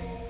day.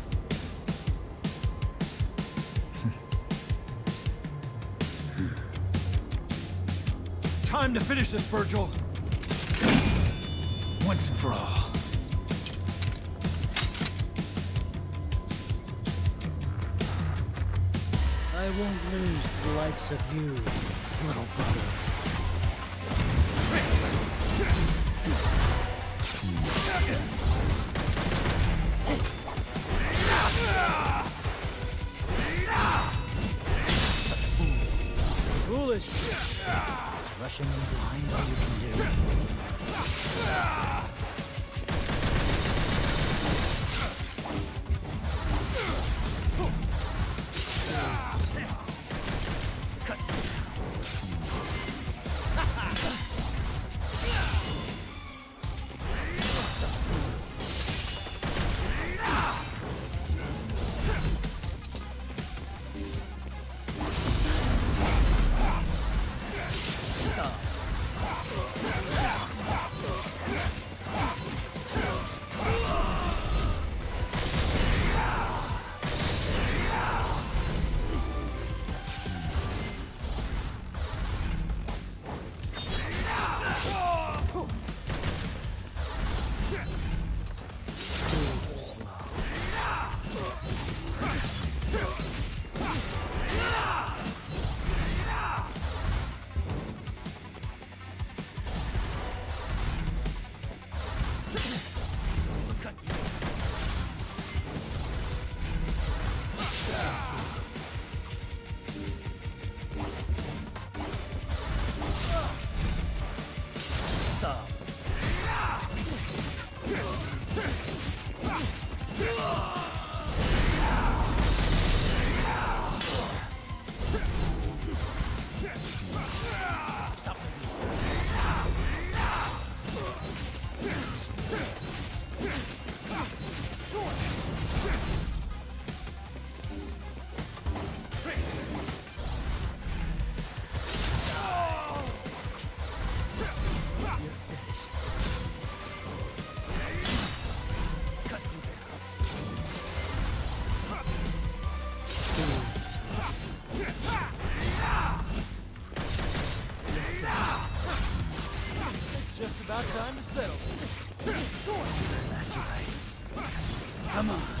Time to finish this, Virgil. Once and for all. I won't lose to the likes of you, little brother. Foolish. Rushing in behind all you can do. Come on.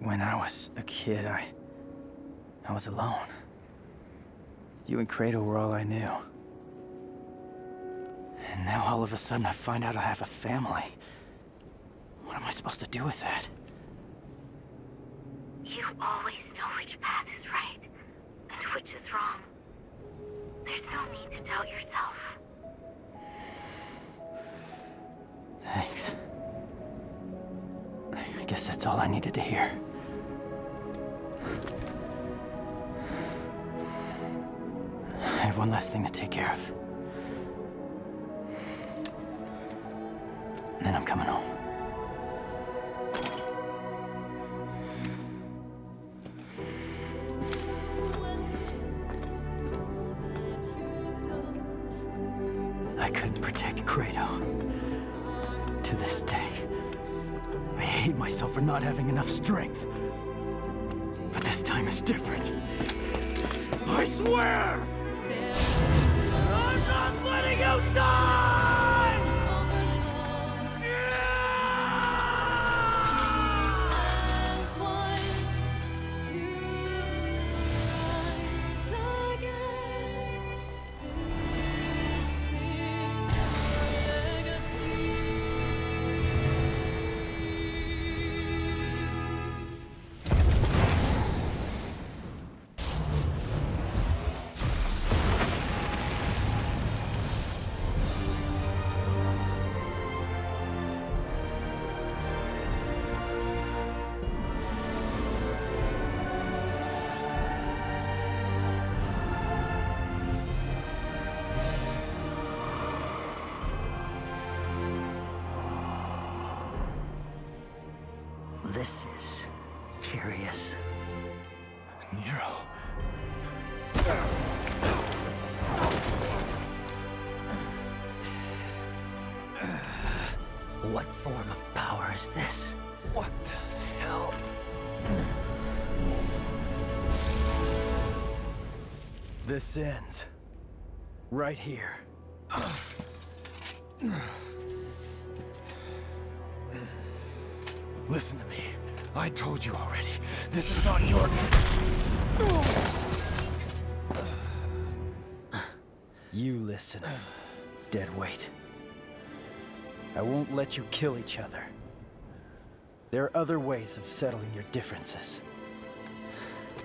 When I was a kid, I... I was alone. You and Credo were all I knew. And now all of a sudden I find out I have a family. What am I supposed to do with that? You always know which path is right and which is wrong. There's no need to doubt yourself. That's all I needed to hear. I have one last thing to take care of. Then I'm coming home. I couldn't protect Credo. To this day, hate myself for not having enough strength. But this time is different. I swear! I'm not letting you die! What form of power is this? What the hell? This ends. Right here. Listen to me. I told you already. This is not your... You listen. Dead weight. I won't let you kill each other. There are other ways of settling your differences.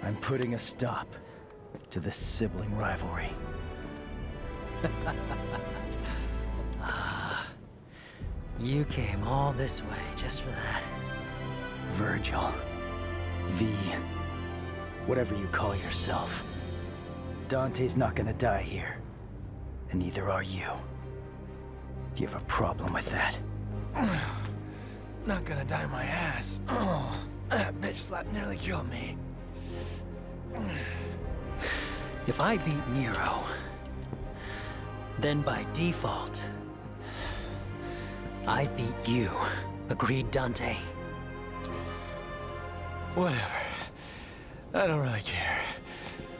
I'm putting a stop to this sibling rivalry. Ah, you came all this way just for that. Virgil. V. Whatever you call yourself. Dante's not gonna die here. And neither are you. Do you have a problem with that? Not gonna die my ass. Oh, that bitch slap nearly killed me. If I beat Nero, then by default, I beat you. Agreed, Dante? Whatever. I don't really care.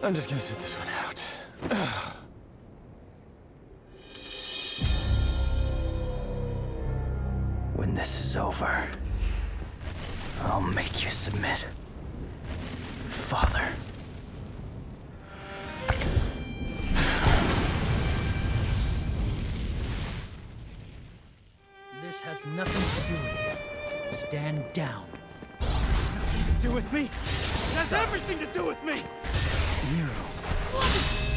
I'm just gonna sit this one out. When this is over, I'll make you submit. Father. This has nothing to do with you. Stand down. Nothing to do with me? It has everything to do with me! Nero. Fuck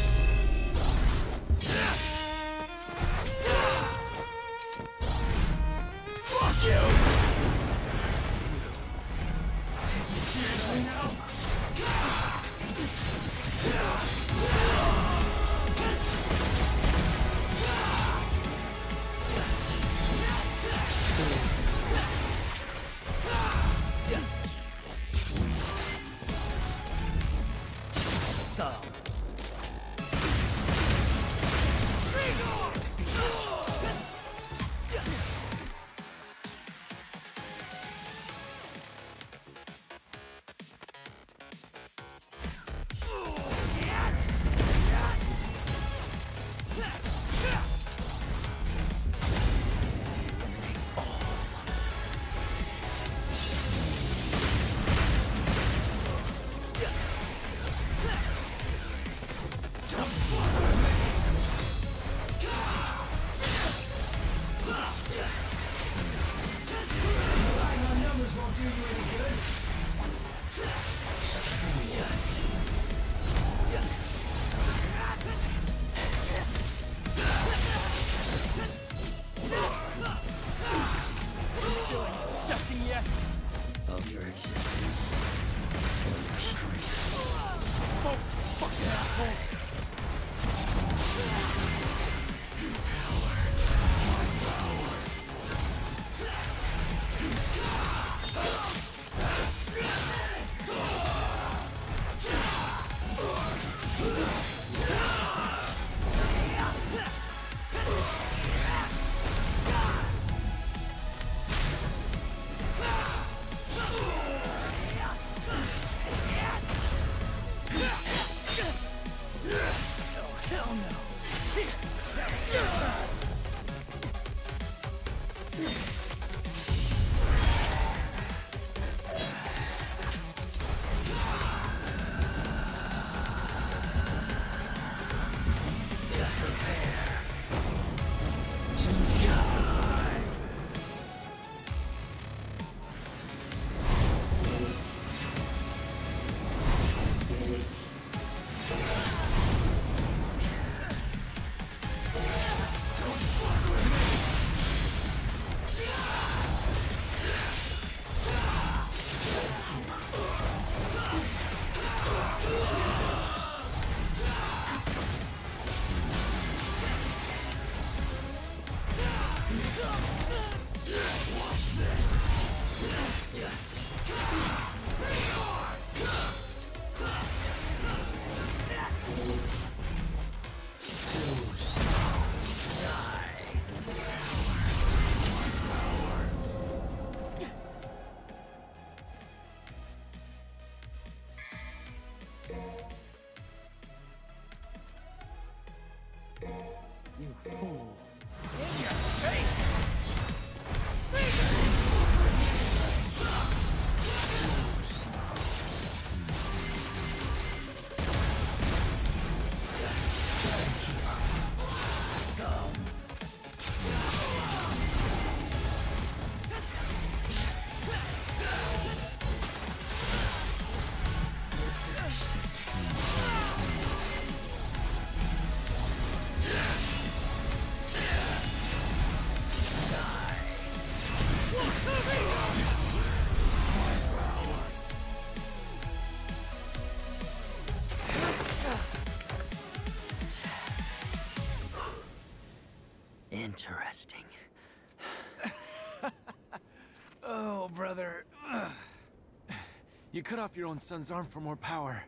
cut off your own son's arm for more power,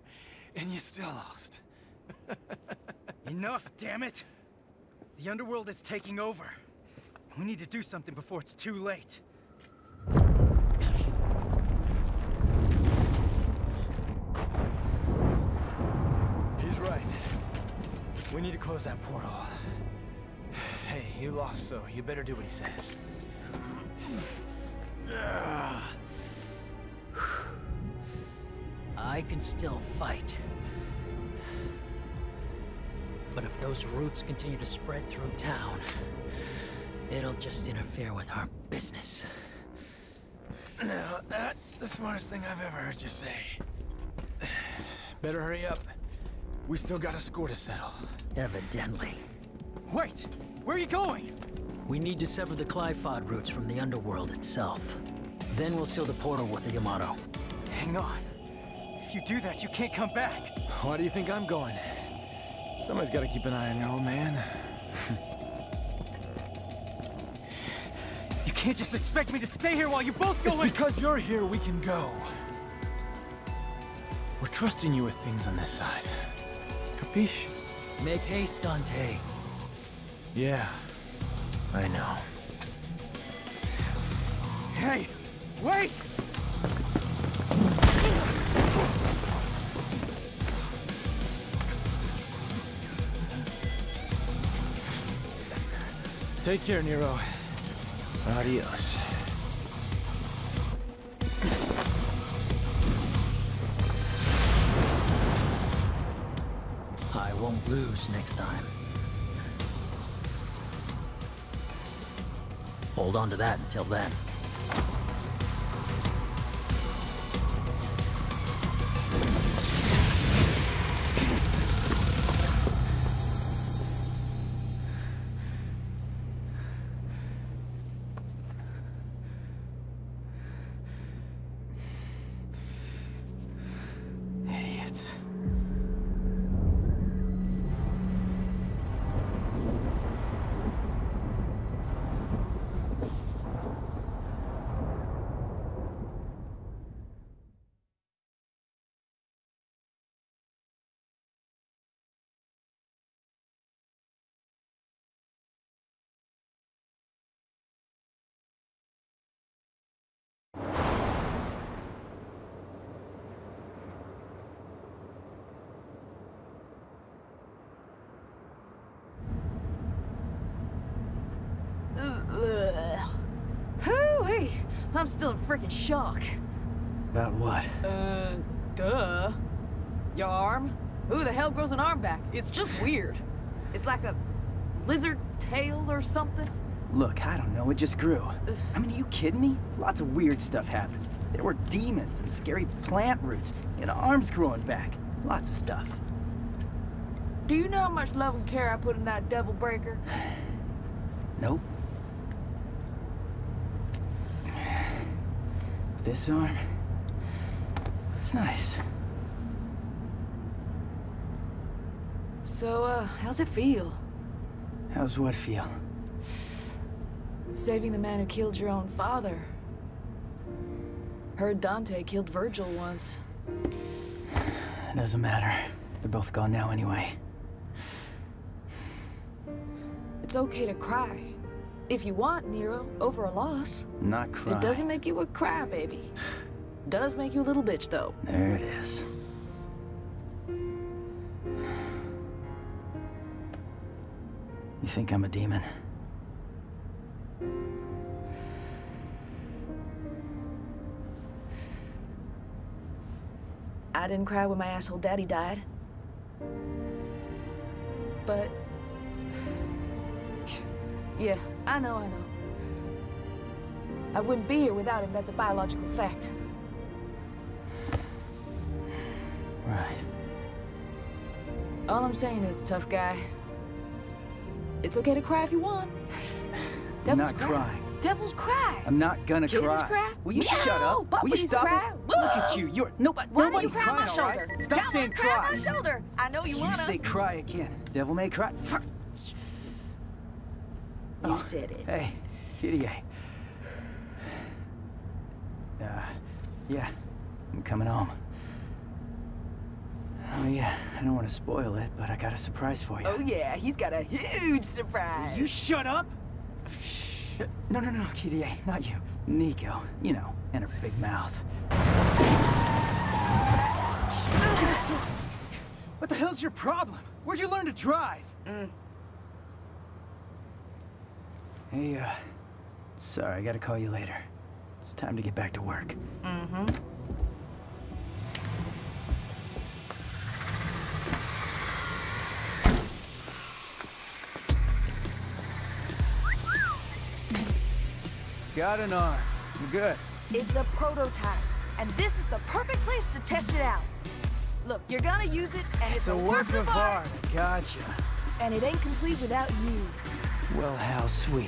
and you still lost. Enough, damn it! The underworld is taking over. We need to do something before it's too late. He's right. We need to close that portal. Hey, you lost, so you better do what he says. I can still fight. But if those roots continue to spread through town, it'll just interfere with our business. Now, that's the smartest thing I've ever heard you say. Better hurry up. We still got a score to settle. Evidently. Wait! Where are you going? We need to sever the Qliphoth roots from the underworld itself. Then we'll seal the portal with the Yamato. Hang on. If you do that, you can't come back. Why do you think I'm going? Somebody's got to keep an eye on your old man. You can't just expect me to stay here while you both go It's in- because you're here we can go. We're trusting you with things on this side. Capiche? Make haste, Dante. Yeah, I know. Hey! Wait! Take care, Nero. Adios. I won't lose next time. Hold on to that until then. I'm still in freaking shock. About what? Uh, duh. Your arm? Who the hell grows an arm back? It's just weird. It's like a lizard tail or something. Look, I don't know, it just grew. I mean, are you kidding me? Lots of weird stuff happened. There were demons and scary plant roots and arms growing back. Lots of stuff. Do you know how much love and care I put in that devil breaker? Nope. This arm, it's nice. So, uh, how's it feel? How's what feel? Saving the man who killed your own father. Heard Dante killed Virgil once. It doesn't matter. They're both gone now anyway. It's okay to cry. If you want, Nero, over a loss. Not crying. It doesn't make you a crybaby. Does make you a little bitch, though. There it is. You think I'm a demon? I didn't cry when my asshole daddy died. But. Yeah, I know, I know. I wouldn't be here without him, that's a biological fact. Right. All I'm saying is, tough guy. It's okay to cry if you want. Devils not cry. crying. Devils cry. I'm not gonna Kittens cry. cry. Will you Meow. shut up? Will you stop cry. it? Look at you. You're nobody. Why don't you nobody's cry on my crying, all shoulder? right? Stop on, saying cry. on cry. my shoulder. I know you, You wanna. You say cry again. Devil may cry. Fuck. You Oh, said it. Hey, Kyrie. Uh, yeah, I'm coming home. Oh yeah, I don't want to spoil it, but I got a surprise for you. Oh yeah, he's got a huge surprise. You shut up! No, no, no, Kyrie, not you. Nico, you know, and her big mouth. What the hell's your problem? Where'd you learn to drive? Hey, uh, sorry, I gotta call you later. It's time to get back to work. Mm-hmm. Got an arm. I'm good. It's a prototype, and this is the perfect place to test it out. Look, you're gonna use it, and it's, It's a work of art. Gotcha. and it ain't complete without you. Well, how sweet.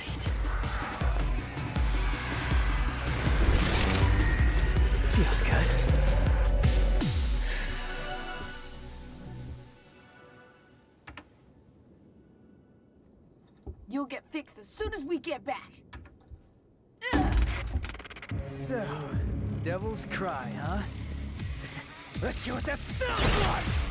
Feels good. You'll get fixed as soon as we get back. So, Devil's Cry, huh? Let's hear what that sounds like!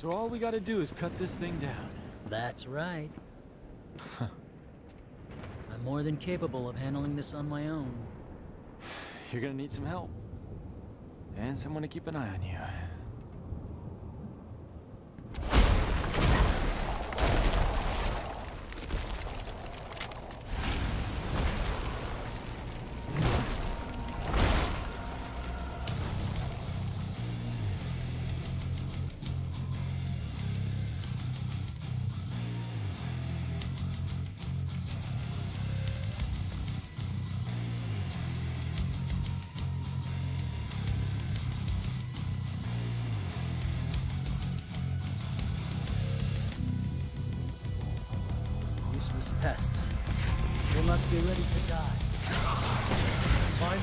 So all we gotta do is cut this thing down. That's right. I'm more than capable of handling this on my own. You're gonna need some help. And someone to keep an eye on you.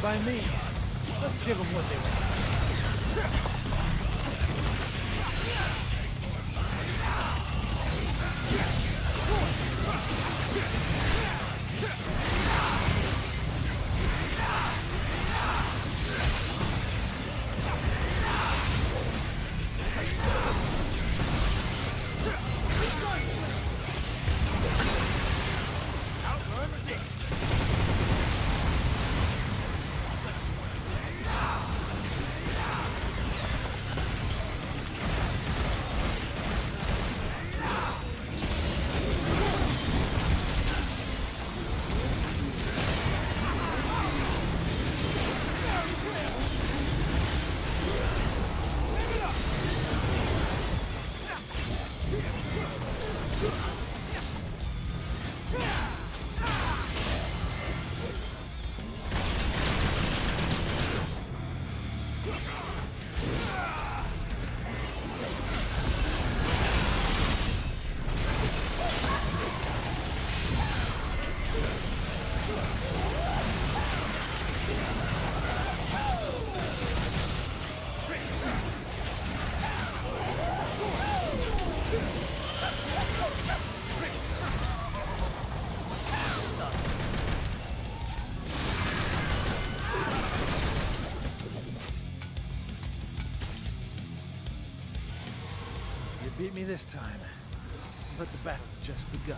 By me. Let's give them what they want. me this time, but the battle's just begun.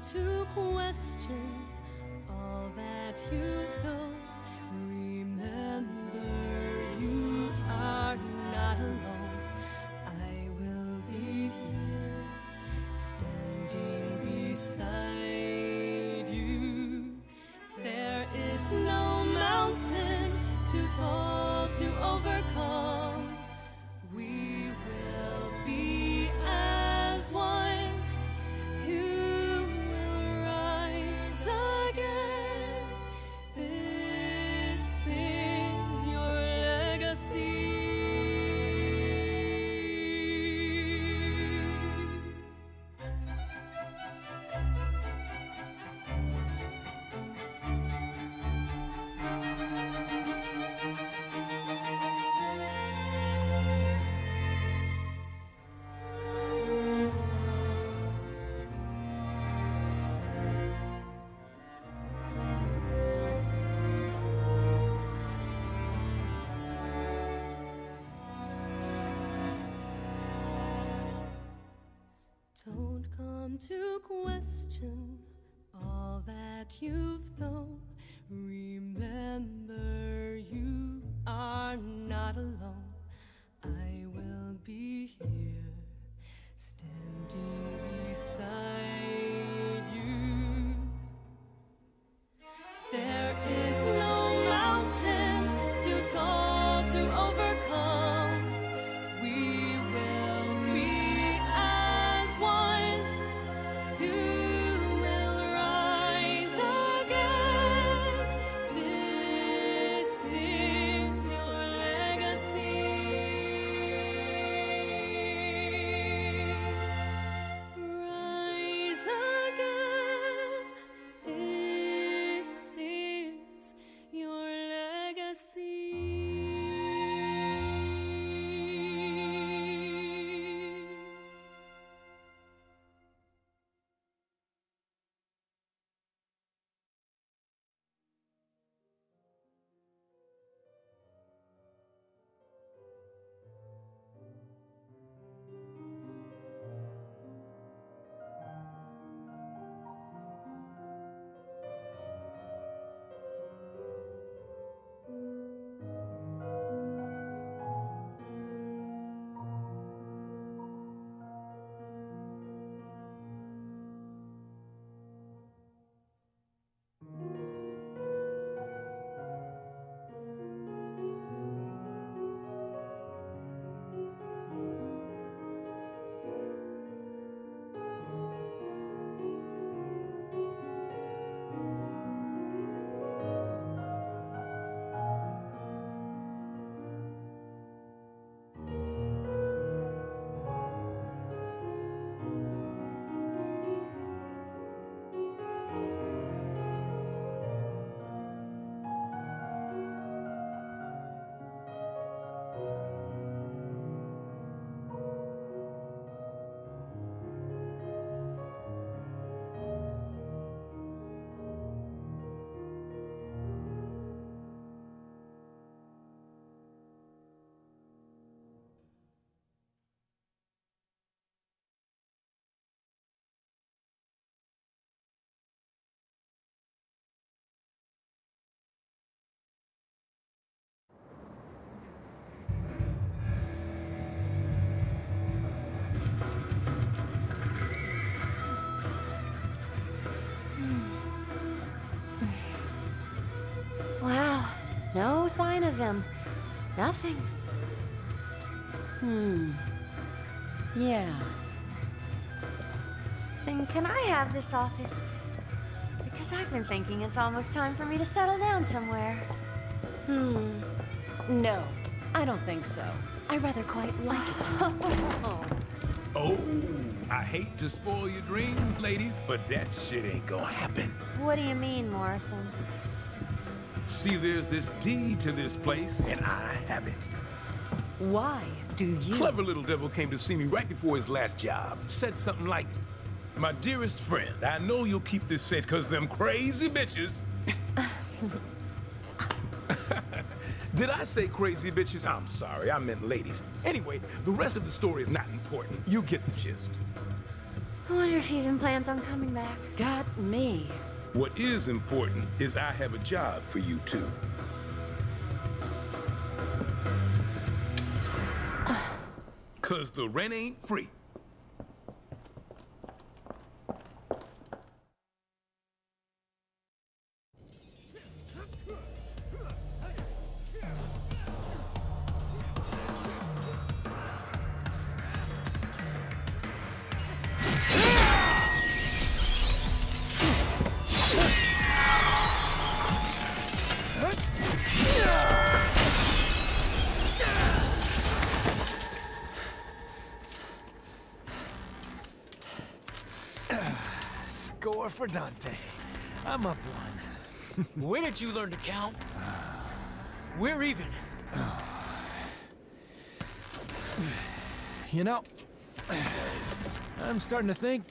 to question all that you've known. to question all that you've known. No sign of him. Nothing. Hmm. Yeah. Then can I have this office? Because I've been thinking it's almost time for me to settle down somewhere. Hmm. No, I don't think so. I rather quite like it. Oh, I hate to spoil your dreams, ladies, but that shit ain't gonna happen. what do you mean, Morrison? See, there's this deed to this place, and I have it. Why do you? Clever little devil came to see me right before his last job. Said something like, My dearest friend, I know you'll keep this safe because them crazy bitches. Did I say crazy bitches? I'm sorry, I meant ladies. Anyway, the rest of the story is not important. You get the gist. I wonder if he even plans on coming back. Got me. What is important is I have a job for you two. Cause the rent ain't free. When did you learn to count? We're even. You know, I'm starting to think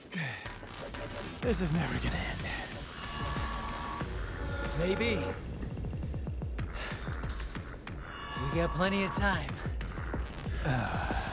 this is never gonna end. Maybe. We got plenty of time. Don't